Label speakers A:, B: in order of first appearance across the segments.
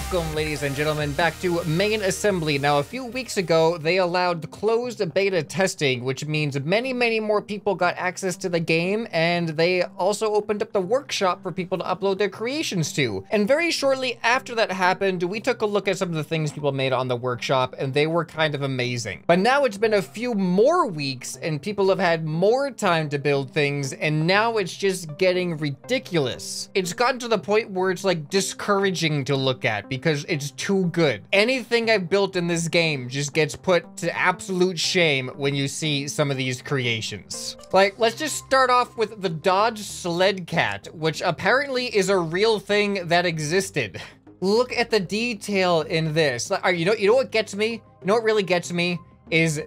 A: Welcome, ladies and gentlemen, back to main assembly. Now, a few weeks ago, they allowed closed beta testing, which means many, many more people got access to the game, and they also opened up the workshop for people to upload their creations to. And very shortly after that happened, we took a look at some of the things people made on the workshop, and they were kind of amazing. But now it's been a few more weeks, and people have had more time to build things, and now it's just getting ridiculous. It's gotten to the point where it's like discouraging to look at because it's too good. Anything I've built in this game just gets put to absolute shame when you see some of these creations. Like, let's just start off with the Dodge Sled Cat, which apparently is a real thing that existed. Look at the detail in this. Like, You know, you know what gets me? You know what really gets me? Is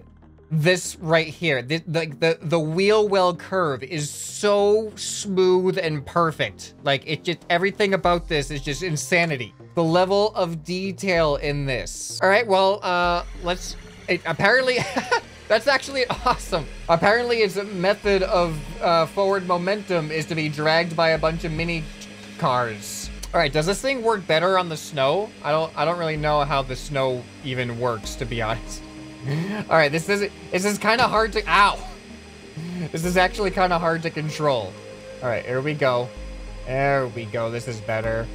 A: this right here. The, the, the, the wheel well curve is so smooth and perfect. Like, it just, everything about this is just insanity. The level of detail in this. All right, well, uh, let's, it, apparently, that's actually awesome. Apparently, its a method of uh, forward momentum is to be dragged by a bunch of mini cars. All right, does this thing work better on the snow? I don't, I don't really know how the snow even works, to be honest. All right, this is this is kind of hard to. Ow! This is actually kind of hard to control. All right, here we go. There we go. This is better.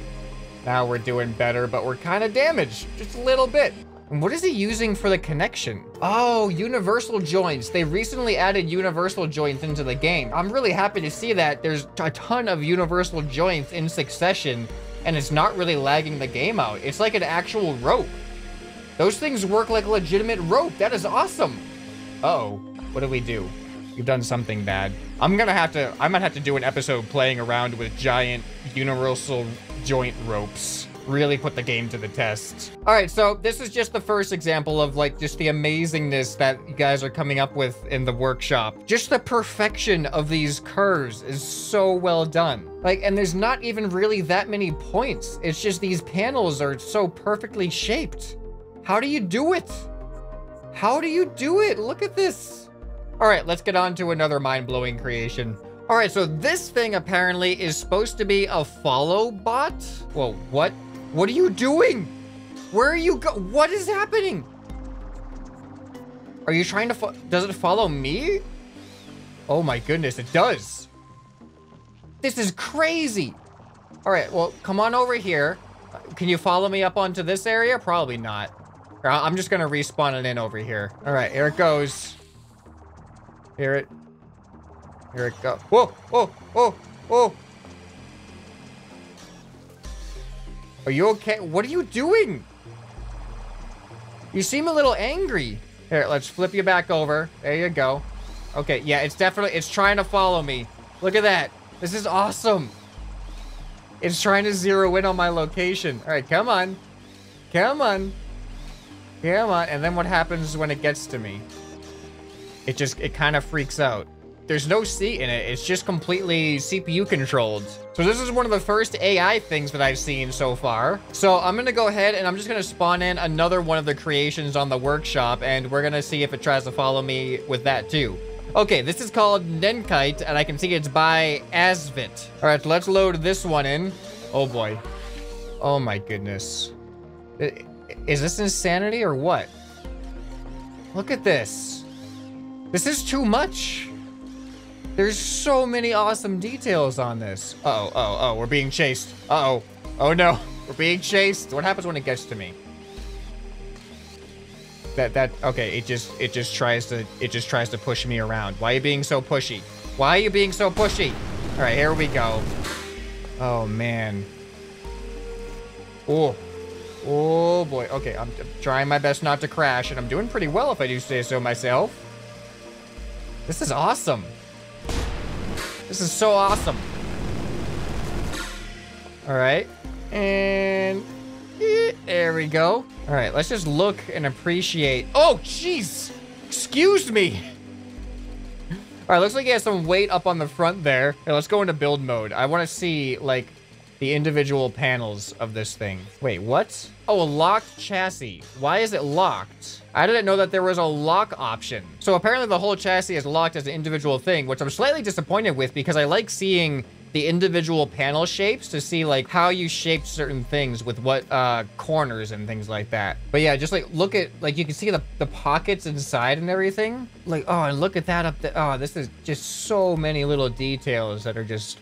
A: Now we're doing better, but we're kind of damaged, just a little bit. And what is he using for the connection? Oh, universal joints. They recently added universal joints into the game. I'm really happy to see that there's a ton of universal joints in succession, and it's not really lagging the game out. It's like an actual rope. Those things work like legitimate rope. That is awesome. Uh oh What do we do? You've done something bad. I'm gonna have to, I might have to do an episode playing around with giant universal joint ropes. Really put the game to the test. All right, so this is just the first example of like just the amazingness that you guys are coming up with in the workshop. Just the perfection of these curves is so well done. Like, and there's not even really that many points. It's just these panels are so perfectly shaped. How do you do it? How do you do it? Look at this. All right, let's get on to another mind-blowing creation. All right, so this thing apparently is supposed to be a follow bot. Well, what? What are you doing? Where are you go? What is happening? Are you trying to Does it follow me? Oh my goodness, it does. This is crazy. All right, well, come on over here. Can you follow me up onto this area? Probably not. I'm just gonna respawn it in over here. All right, here it goes. Here it. Here it go. Whoa, whoa, whoa, whoa. Are you okay? What are you doing? You seem a little angry. Here, let's flip you back over. There you go. Okay, yeah, it's definitely, it's trying to follow me. Look at that. This is awesome. It's trying to zero in on my location. All right, come on. Come on. Come on. And then what happens when it gets to me? It just, it kind of freaks out. There's no seat in it. It's just completely CPU controlled. So this is one of the first AI things that I've seen so far. So I'm going to go ahead and I'm just going to spawn in another one of the creations on the workshop and we're going to see if it tries to follow me with that too. Okay, this is called Nenkite and I can see it's by Asvit. All right, let's load this one in. Oh boy. Oh my goodness. Is this insanity or what? Look at this. This is too much. There's so many awesome details on this. Uh oh, oh, oh, we're being chased. Uh oh. Oh no, we're being chased. What happens when it gets to me? That, that, okay, it just, it just tries to, it just tries to push me around. Why are you being so pushy? Why are you being so pushy? All right, here we go. Oh man. Oh, Oh boy. Okay, I'm trying my best not to crash, and I'm doing pretty well if I do say so myself. This is awesome. This is so awesome. All right. And eh, there we go. All right, let's just look and appreciate. Oh, jeez. Excuse me. All right, looks like he has some weight up on the front there. Here, let's go into build mode. I want to see, like, the individual panels of this thing. Wait, what? Oh, a locked chassis. Why is it locked? I didn't know that there was a lock option. So apparently the whole chassis is locked as an individual thing, which I'm slightly disappointed with because I like seeing the individual panel shapes to see like how you shape certain things with what uh, corners and things like that. But yeah, just like look at, like you can see the, the pockets inside and everything. Like, oh, and look at that up there. Oh, this is just so many little details that are just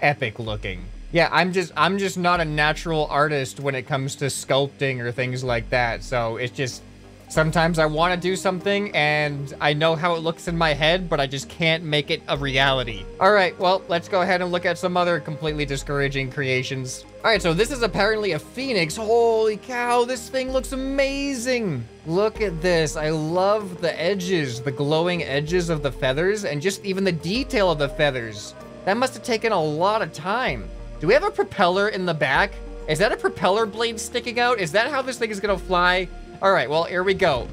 A: epic looking. Yeah, I'm just I'm just not a natural artist when it comes to sculpting or things like that. So it's just sometimes I want to do something and I know how it looks in my head, but I just can't make it a reality. All right, well, let's go ahead and look at some other completely discouraging creations. All right, so this is apparently a phoenix. Holy cow, this thing looks amazing. Look at this. I love the edges, the glowing edges of the feathers and just even the detail of the feathers. That must have taken a lot of time. Do we have a propeller in the back? Is that a propeller blade sticking out? Is that how this thing is gonna fly? All right, well, here we go.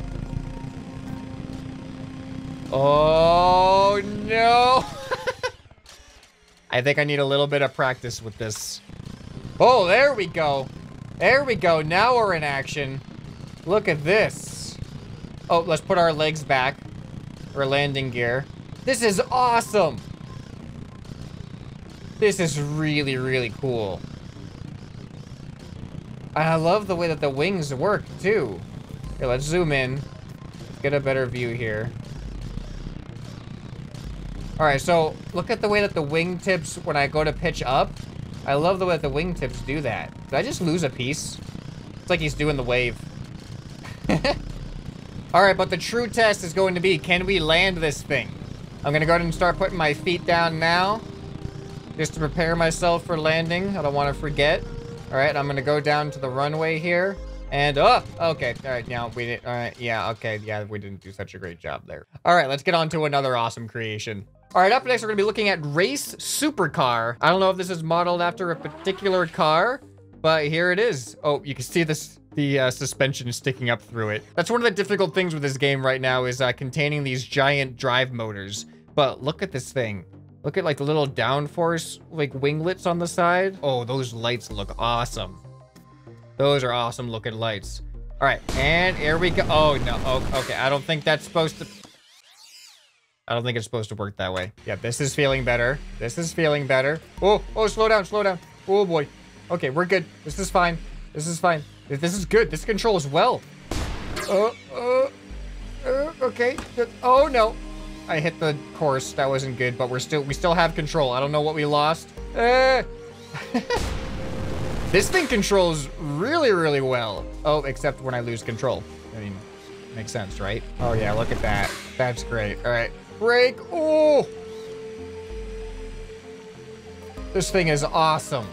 A: Oh, no. I think I need a little bit of practice with this. Oh, there we go. There we go. Now we're in action. Look at this. Oh, let's put our legs back. Or landing gear. This is awesome. This is really, really cool. I love the way that the wings work, too. Here, let's zoom in. Get a better view here. Alright, so look at the way that the wingtips, when I go to pitch up, I love the way that the wingtips do that. Did I just lose a piece? It's like he's doing the wave. Alright, but the true test is going to be, can we land this thing? I'm gonna go ahead and start putting my feet down now just to prepare myself for landing. I don't want to forget. All right, I'm going to go down to the runway here. And, oh, okay. All right, now we did. All right, yeah, okay. Yeah, we didn't do such a great job there. All right, let's get on to another awesome creation. All right, up next, we're going to be looking at Race Supercar. I don't know if this is modeled after a particular car, but here it is. Oh, you can see this the uh, suspension sticking up through it. That's one of the difficult things with this game right now is uh, containing these giant drive motors. But look at this thing. Look at like the little downforce like winglets on the side. Oh, those lights look awesome. Those are awesome looking lights. All right, and here we go. Oh, no. Oh, okay, I don't think that's supposed to... I don't think it's supposed to work that way. Yeah, this is feeling better. This is feeling better. Oh, oh, slow down, slow down. Oh, boy. Okay, we're good. This is fine. This is fine. This is good. This controls well. Oh, uh, uh, okay. Oh, no. I hit the course. That wasn't good, but we're still we still have control. I don't know what we lost. Uh. this thing controls really, really well. Oh, except when I lose control. I mean, makes sense, right? Oh yeah, look at that. That's great. All right, brake. Oh, this thing is awesome.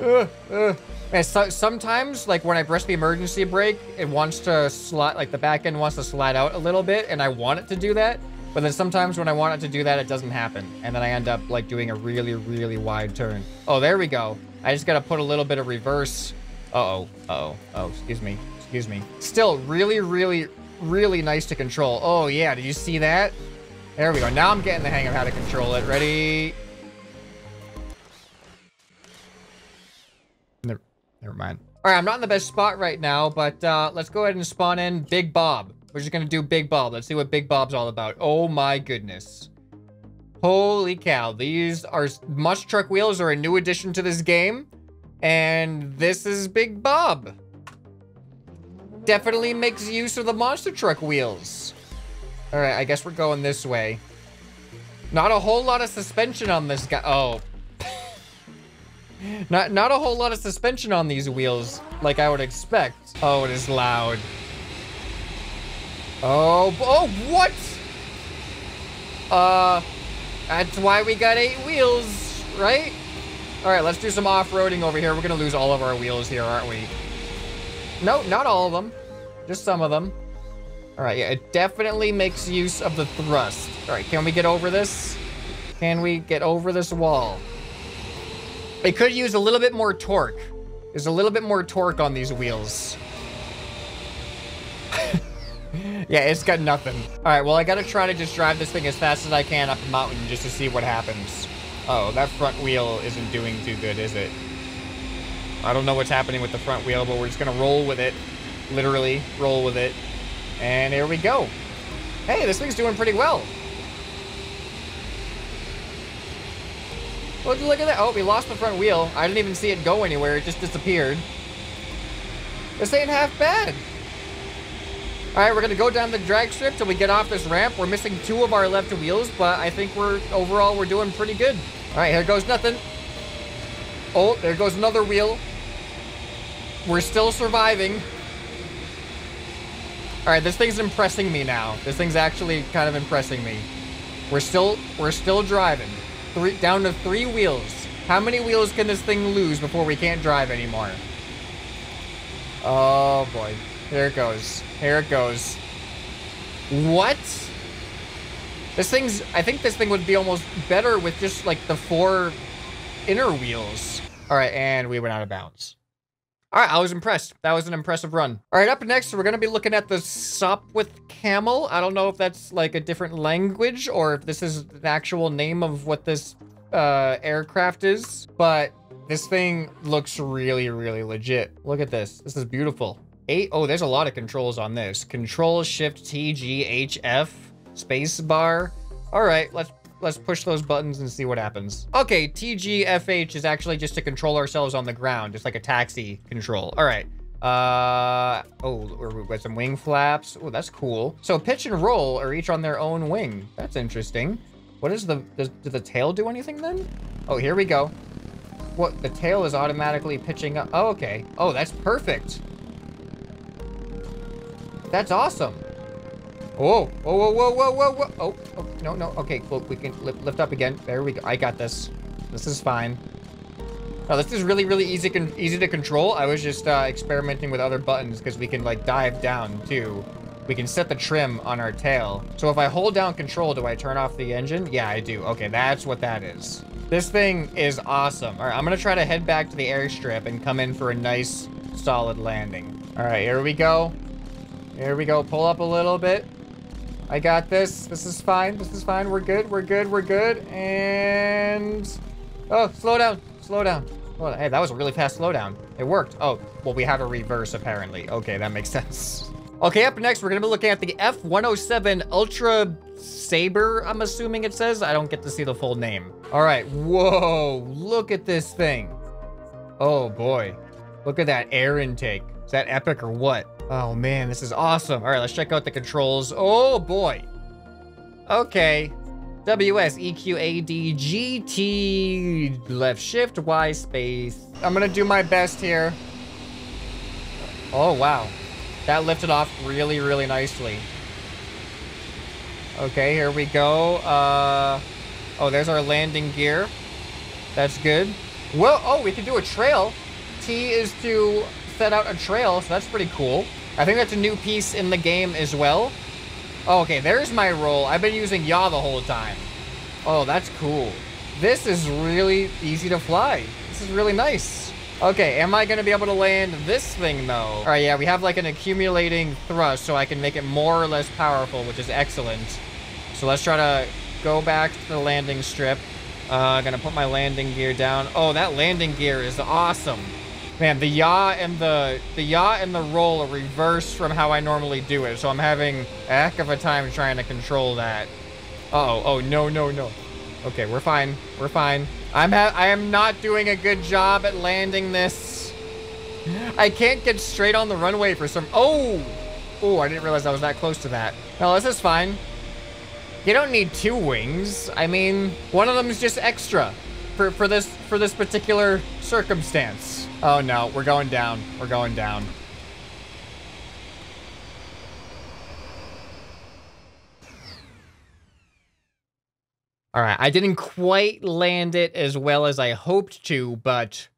A: Uh, uh. So, sometimes, like when I press the emergency brake, it wants to slide, like the back end wants to slide out a little bit, and I want it to do that. But then sometimes when I want it to do that, it doesn't happen. And then I end up like doing a really, really wide turn. Oh, there we go. I just got to put a little bit of reverse. Uh-oh. Uh-oh. Oh, excuse me. Excuse me. Still really, really, really nice to control. Oh, yeah. Did you see that? There we go. Now I'm getting the hang of how to control it. Ready? Never, never mind. All right, I'm not in the best spot right now, but uh, let's go ahead and spawn in Big Bob. We're just gonna do Big Bob. Let's see what Big Bob's all about. Oh my goodness. Holy cow. These are Monster Truck wheels are a new addition to this game. And this is Big Bob. Definitely makes use of the Monster Truck wheels. All right, I guess we're going this way. Not a whole lot of suspension on this guy. Oh. not, not a whole lot of suspension on these wheels like I would expect. Oh, it is loud. Oh, oh, what? Uh, that's why we got eight wheels, right? All right, let's do some off-roading over here. We're gonna lose all of our wheels here, aren't we? No, not all of them. Just some of them. All right, yeah, it definitely makes use of the thrust. All right, can we get over this? Can we get over this wall? It could use a little bit more torque. There's a little bit more torque on these wheels. yeah, it's got nothing. All right, well, I gotta try to just drive this thing as fast as I can up the mountain just to see what happens. Oh, that front wheel isn't doing too good, is it? I don't know what's happening with the front wheel, but we're just gonna roll with it. Literally, roll with it. And here we go. Hey, this thing's doing pretty well. Look, look at that. Oh, we lost the front wheel. I didn't even see it go anywhere. It just disappeared. This ain't half bad. All right, we're gonna go down the drag strip till we get off this ramp. We're missing two of our left wheels, but I think we're, overall, we're doing pretty good. All right, here goes nothing. Oh, there goes another wheel. We're still surviving. All right, this thing's impressing me now. This thing's actually kind of impressing me. We're still, we're still driving. Three, down to three wheels. How many wheels can this thing lose before we can't drive anymore? Oh boy. Here it goes. Here it goes. What? This thing's, I think this thing would be almost better with just like the four inner wheels. All right, and we went out of bounds. All right, I was impressed. That was an impressive run. All right, up next, we're gonna be looking at the Sopwith Camel. I don't know if that's like a different language or if this is an actual name of what this uh, aircraft is, but this thing looks really, really legit. Look at this. This is beautiful. Eight, oh, there's a lot of controls on this. Control, Shift, T, G, H, F, space bar. All right, let's let's push those buttons and see what happens. Okay, TGFH is actually just to control ourselves on the ground, just like a taxi control. All right. Uh, oh, we've got some wing flaps. Oh, that's cool. So pitch and roll are each on their own wing. That's interesting. What is the, does, does the tail do anything then? Oh, here we go. What, the tail is automatically pitching up. Oh, okay. Oh, that's perfect. That's awesome. Oh, oh, whoa, whoa, whoa, whoa, whoa. Oh, oh, no, no. Okay, look, we can lift, lift up again. There we go. I got this. This is fine. Oh, this is really, really easy easy to control. I was just uh, experimenting with other buttons because we can like dive down too. We can set the trim on our tail. So if I hold down control, do I turn off the engine? Yeah, I do. Okay, that's what that is. This thing is awesome. All right, I'm gonna try to head back to the airstrip and come in for a nice, solid landing. All right, here we go. Here we go. Pull up a little bit. I got this. This is fine. This is fine. We're good. We're good. We're good. And... Oh, slow down. Slow down. Hey, that was a really fast slowdown. It worked. Oh, well, we have a reverse, apparently. Okay, that makes sense. Okay, up next, we're going to be looking at the F-107 Ultra Sabre, I'm assuming it says. I don't get to see the full name. All right. Whoa, look at this thing. Oh, boy. Look at that air intake. Is that epic or what? Oh man, this is awesome. All right, let's check out the controls. Oh boy. Okay. WS, EQ, GT, left shift, Y space. I'm gonna do my best here. Oh wow. That lifted off really, really nicely. Okay, here we go. Uh, oh, there's our landing gear. That's good. Well, oh, we can do a trail. T is to set out a trail, so that's pretty cool. I think that's a new piece in the game as well. Oh, okay, there's my roll. I've been using yaw the whole time. Oh, that's cool. This is really easy to fly. This is really nice. Okay, am I to be able to land this thing, though? All right, yeah, we have like an accumulating thrust, so I can make it more or less powerful, which is excellent. So let's try to go back to the landing strip. Uh, gonna put my landing gear down. Oh, that landing gear is awesome. Man, the yaw and the the yaw and the roll are reversed from how I normally do it, so I'm having a heck of a time trying to control that. Uh oh, oh no, no, no. Okay, we're fine. We're fine. I'm I am not doing a good job at landing this. I can't get straight on the runway for some. Oh, oh! I didn't realize I was that close to that. No, this is fine. You don't need two wings. I mean, one of them is just extra for for this for this particular circumstance. Oh no, we're going down. We're going down. All right, I didn't quite land it as well as I hoped to, but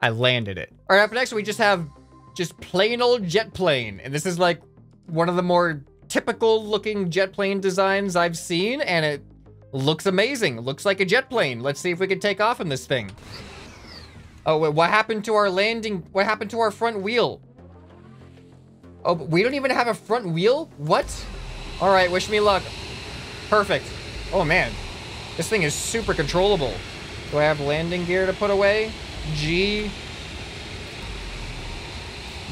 A: I landed it. All right, up next we just have just plain old jet plane. And this is like one of the more typical looking jet plane designs I've seen, and it looks amazing. Looks like a jet plane. Let's see if we can take off in this thing. Oh, wait, what happened to our landing? What happened to our front wheel? Oh, we don't even have a front wheel? What? All right, wish me luck. Perfect. Oh, man. This thing is super controllable. Do I have landing gear to put away? G.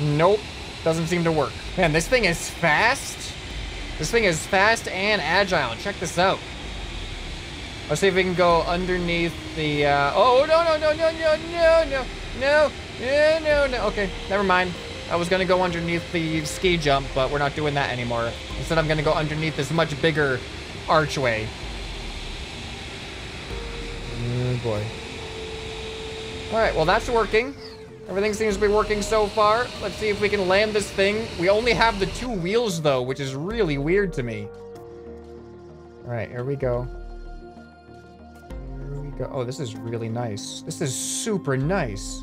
A: Nope. Doesn't seem to work. Man, this thing is fast. This thing is fast and agile. Check this out. Let's see if we can go underneath the, uh, oh, no, no, no, no, no, no, no, no, no, no, no. Okay, never mind. I was gonna go underneath the ski jump, but we're not doing that anymore. Instead, I'm gonna go underneath this much bigger archway. Oh boy. All right, well that's working. Everything seems to be working so far. Let's see if we can land this thing. We only have the two wheels though, which is really weird to me. All right, here we go. Go. Oh, this is really nice. This is super nice.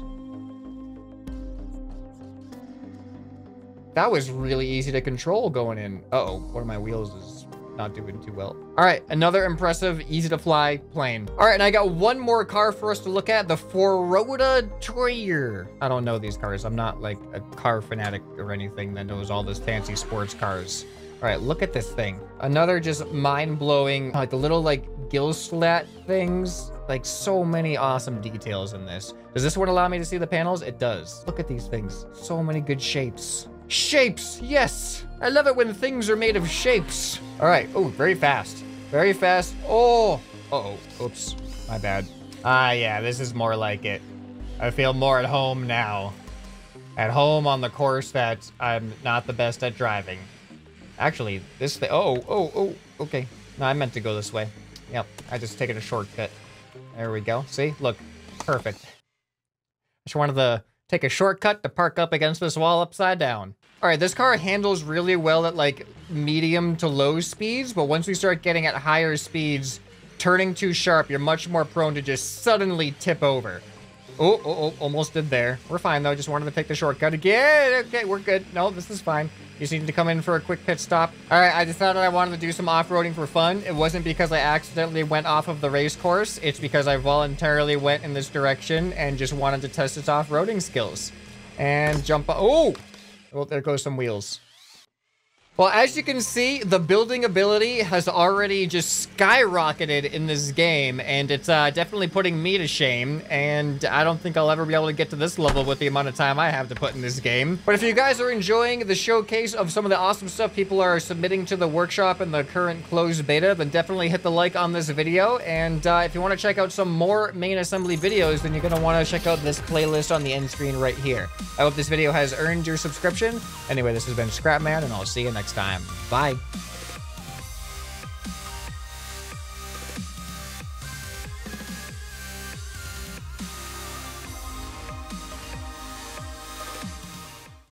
A: That was really easy to control going in. Uh oh one of my wheels is not doing too well. All right, another impressive, easy to fly plane. All right, and I got one more car for us to look at, the Foroda Troyer. I don't know these cars. I'm not like a car fanatic or anything that knows all this fancy sports cars. All right, look at this thing. Another just mind-blowing, like the little like gill slat things. Like so many awesome details in this. Does this one allow me to see the panels? It does. Look at these things. So many good shapes. Shapes, yes. I love it when things are made of shapes. All right, oh, very fast. Very fast. Oh, uh oh, oops, my bad. Ah, yeah, this is more like it. I feel more at home now. At home on the course that I'm not the best at driving. Actually, this thing, oh, oh, oh, okay. No, I meant to go this way. Yep, I just taken a shortcut. There we go. See, look, perfect. I just wanted to take a shortcut to park up against this wall upside down. All right, this car handles really well at like medium to low speeds, but once we start getting at higher speeds, turning too sharp, you're much more prone to just suddenly tip over. Oh, oh, oh, almost did there. We're fine though, just wanted to take the shortcut again. Okay, we're good. No, this is fine. You just need to come in for a quick pit stop. All right, I decided I wanted to do some off-roading for fun. It wasn't because I accidentally went off of the race course. It's because I voluntarily went in this direction and just wanted to test its off-roading skills. And jump, oh! Well, there goes some wheels. Well, as you can see, the building ability has already just skyrocketed in this game, and it's uh, definitely putting me to shame, and I don't think I'll ever be able to get to this level with the amount of time I have to put in this game. But if you guys are enjoying the showcase of some of the awesome stuff people are submitting to the workshop in the current closed beta, then definitely hit the like on this video, and uh, if you want to check out some more main assembly videos, then you're going to want to check out this playlist on the end screen right here. I hope this video has earned your subscription. Anyway, this has been Scrapman, and I'll see you next next time. Bye.